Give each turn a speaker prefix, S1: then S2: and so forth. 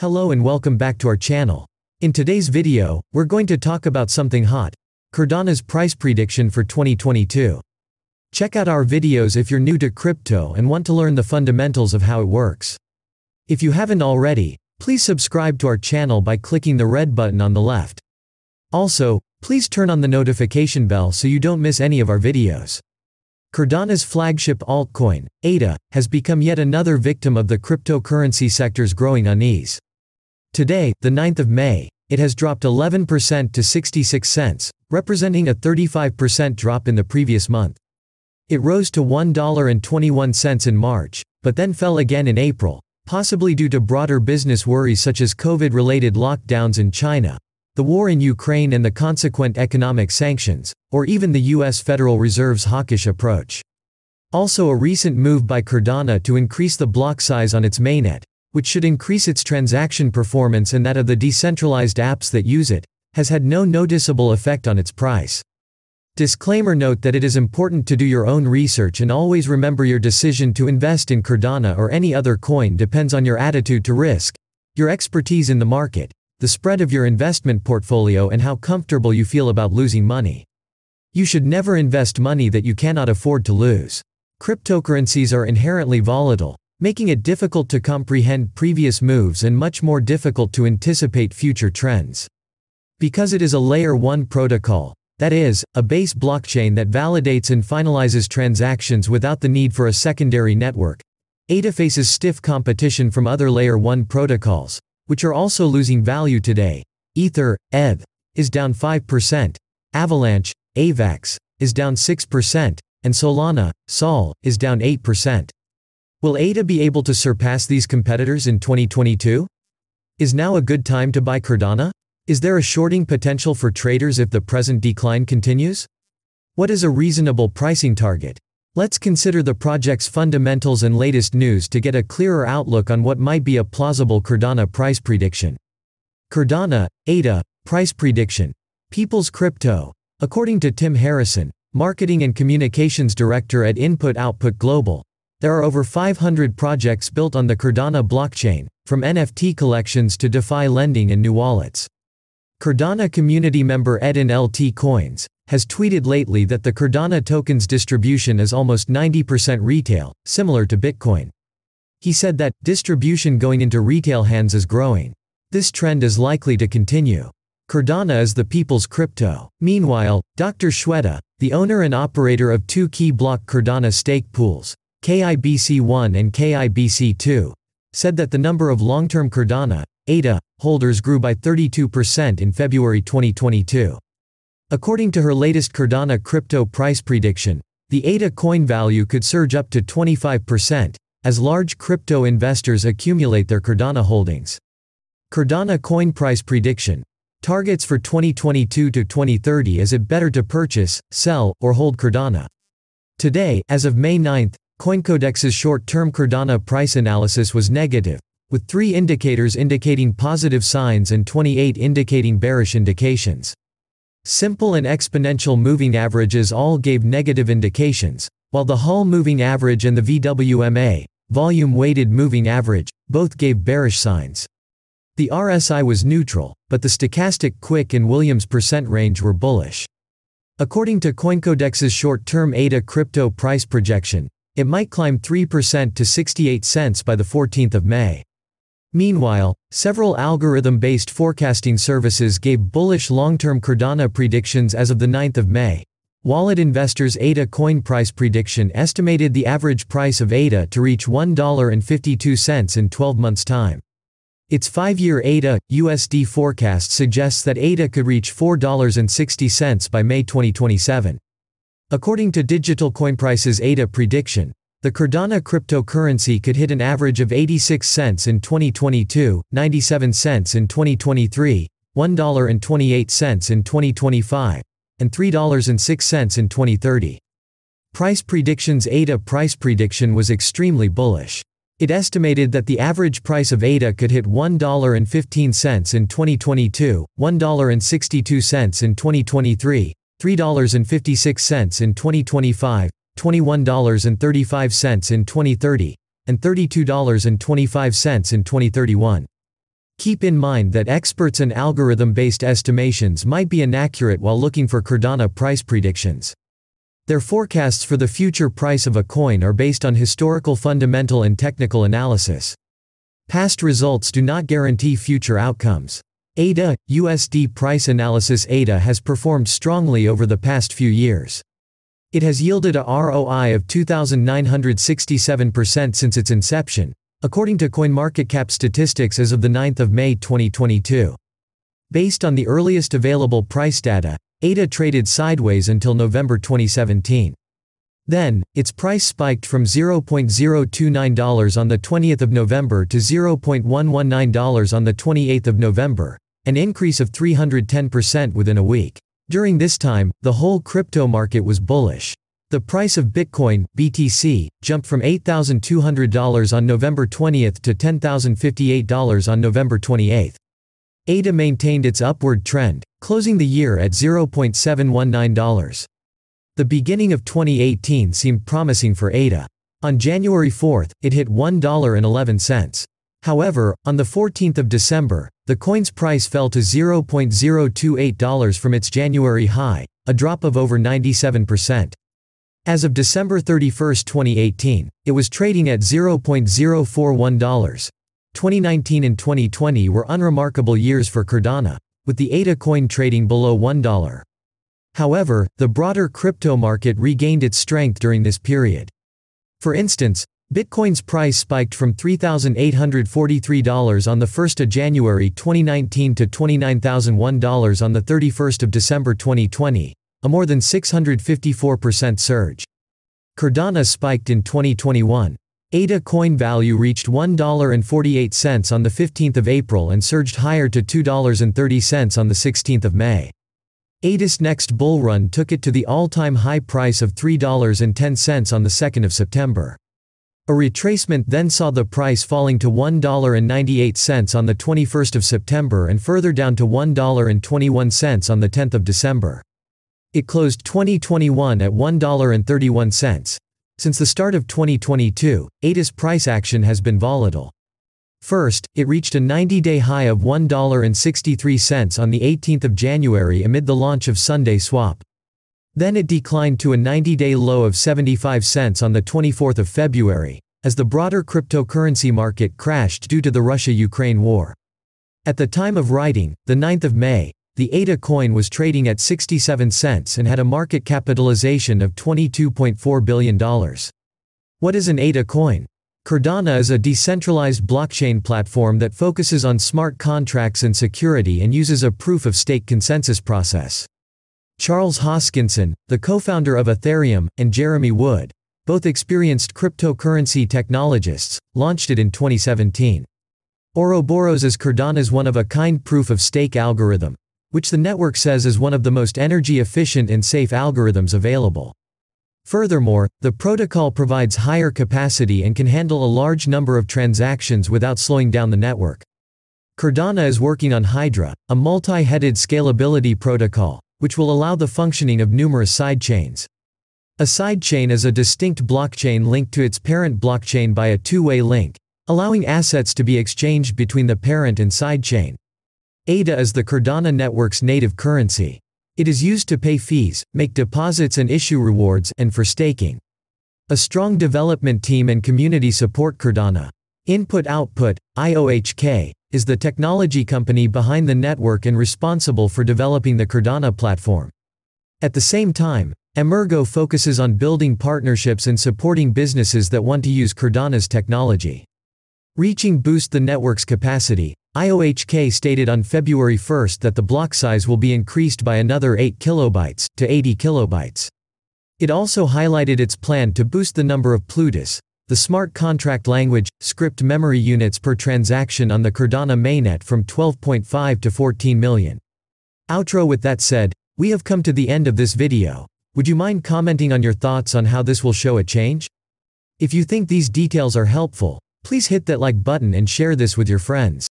S1: Hello and welcome back to our channel. In today's video, we're going to talk about something hot. Cardano's price prediction for 2022. Check out our videos if you're new to crypto and want to learn the fundamentals of how it works. If you haven't already, please subscribe to our channel by clicking the red button on the left. Also, please turn on the notification bell so you don't miss any of our videos. Cardano's flagship altcoin, ADA, has become yet another victim of the cryptocurrency sector's growing unease. Today, the 9th of May, it has dropped 11% to 66 cents, representing a 35% drop in the previous month. It rose to $1.21 in March, but then fell again in April, possibly due to broader business worries such as COVID-related lockdowns in China, the war in Ukraine and the consequent economic sanctions, or even the US Federal Reserve's hawkish approach. Also a recent move by Cardano to increase the block size on its mainnet, which should increase its transaction performance and that of the decentralized apps that use it, has had no noticeable effect on its price. Disclaimer note that it is important to do your own research and always remember your decision to invest in Cardano or any other coin depends on your attitude to risk, your expertise in the market, the spread of your investment portfolio and how comfortable you feel about losing money. You should never invest money that you cannot afford to lose. Cryptocurrencies are inherently volatile, making it difficult to comprehend previous moves and much more difficult to anticipate future trends. Because it is a Layer 1 protocol, that is, a base blockchain that validates and finalizes transactions without the need for a secondary network, ADA faces stiff competition from other Layer 1 protocols, which are also losing value today. Ether, ETH, is down 5%, Avalanche, AVAX, is down 6%, and Solana, SOL, is down 8%. Will ADA be able to surpass these competitors in 2022? Is now a good time to buy Cardano? Is there a shorting potential for traders if the present decline continues? What is a reasonable pricing target? Let's consider the project's fundamentals and latest news to get a clearer outlook on what might be a plausible Cardano price prediction. Cardano, ADA, price prediction. People's Crypto. According to Tim Harrison, Marketing and Communications Director at Input Output Global, there are over 500 projects built on the Cardano blockchain, from NFT collections to DeFi lending and new wallets. Cardano community member Eden LT Coins has tweeted lately that the Cardano token's distribution is almost 90% retail, similar to Bitcoin. He said that distribution going into retail hands is growing. This trend is likely to continue. Cardano is the people's crypto. Meanwhile, Dr. Shweta, the owner and operator of two key block Cardano stake pools, KIBC1 and KIBC2, said that the number of long-term Cardano, ADA, holders grew by 32% in February 2022. According to her latest Cardano crypto price prediction, the ADA coin value could surge up to 25%, as large crypto investors accumulate their Cardano holdings. Cardano coin price prediction. Targets for 2022 to 2030 Is it better to purchase, sell, or hold Cardano? Today, as of May 9, CoinCodex's short-term Cardano price analysis was negative, with three indicators indicating positive signs and 28 indicating bearish indications. Simple and exponential moving averages all gave negative indications, while the Hull moving average and the VWMA, volume-weighted moving average, both gave bearish signs. The RSI was neutral, but the stochastic quick and Williams percent range were bullish. According to CoinCodex's short-term ADA crypto price projection, it might climb 3% to 68 cents by the 14th of May. Meanwhile, several algorithm-based forecasting services gave bullish long-term Cardano predictions as of the 9th of May. WalletInvestor's ADA coin price prediction estimated the average price of ADA to reach $1.52 in 12 months' time. Its five-year ADA USD forecast suggests that ADA could reach $4.60 by May 2027. According to DigitalCoinPrice's ADA prediction, the Cardano cryptocurrency could hit an average of 86 cents in 2022, 97 cents in 2023, $1.28 in 2025, and $3.06 in 2030. Price Prediction's ADA price prediction was extremely bullish. It estimated that the average price of ADA could hit $1.15 in 2022, $1.62 in 2023, $3.56 in 2025, $21.35 in 2030, and $32.25 in 2031. Keep in mind that experts and algorithm-based estimations might be inaccurate while looking for Cardano price predictions. Their forecasts for the future price of a coin are based on historical fundamental and technical analysis. Past results do not guarantee future outcomes. ADA, USD price analysis ADA has performed strongly over the past few years. It has yielded a ROI of 2,967% since its inception, according to CoinMarketCap statistics as of the 9th of May 2022. Based on the earliest available price data, ADA traded sideways until November 2017. Then, its price spiked from $0.029 on the 20th of November to $0.119 on the 28th of November, an increase of 310% within a week. During this time, the whole crypto market was bullish. The price of Bitcoin, BTC, jumped from $8,200 on November 20 to $10,058 on November 28. ADA maintained its upward trend, closing the year at $0.719. The beginning of 2018 seemed promising for ADA. On January 4, it hit $1.11. However, on the 14th of December, the coin's price fell to $0.028 from its January high, a drop of over 97%. As of December 31, 2018, it was trading at $0.041. 2019 and 2020 were unremarkable years for Cardano, with the ADA coin trading below $1. However, the broader crypto market regained its strength during this period. For instance, Bitcoin's price spiked from $3,843 on the 1st of January 2019 to $29,001 on the 31st of December 2020, a more than 654% surge. Cardano spiked in 2021. ADA coin value reached $1.48 on the 15th of April and surged higher to $2.30 on the 16th of May. ADA's next bull run took it to the all-time high price of $3.10 on the 2nd of September. A retracement then saw the price falling to $1.98 on the 21st of September and further down to $1.21 on the 10th of December. It closed 2021 at $1.31. Since the start of 2022, ADA's price action has been volatile. First, it reached a 90-day high of $1.63 on the 18th of January amid the launch of SundaeSwap. Then it declined to a 90-day low of 75 cents on the 24th of February, as the broader cryptocurrency market crashed due to the Russia-Ukraine war. At the time of writing, the 9th of May, the ADA coin was trading at 67 cents and had a market capitalization of $22.4 billion. What is an ADA coin? Cardano is a decentralized blockchain platform that focuses on smart contracts and security and uses a proof-of-stake consensus process. Charles Hoskinson, the co-founder of Ethereum, and Jeremy Wood, both experienced cryptocurrency technologists, launched it in 2017. Ouroboros is Cardano's one-of-a-kind proof-of-stake algorithm, which the network says is one of the most energy-efficient and safe algorithms available. Furthermore, the protocol provides higher capacity and can handle a large number of transactions without slowing down the network. Cardano is working on Hydra, a multi-headed scalability protocol, which will allow the functioning of numerous sidechains. A sidechain is a distinct blockchain linked to its parent blockchain by a two-way link, allowing assets to be exchanged between the parent and sidechain. ADA is the Cardano network's native currency. It is used to pay fees, make deposits and issue rewards, and for staking. A strong development team and community support Cardano. Input Output, IOHK, is the technology company behind the network and responsible for developing the Cardano platform. At the same time, Emurgo focuses on building partnerships and supporting businesses that want to use Cardano's technology. Reaching boost the network's capacity, IOHK stated on February 1 that the block size will be increased by another 8 kilobytes, to 80 kilobytes. It also highlighted its plan to boost the number of Plutus, the smart contract language, script memory units per transaction on the Cardano mainnet from 12.5 to 14 million. Outro with that said, we have come to the end of this video. Would you mind commenting on your thoughts on how this will show a change? If you think these details are helpful, please hit that like button and share this with your friends.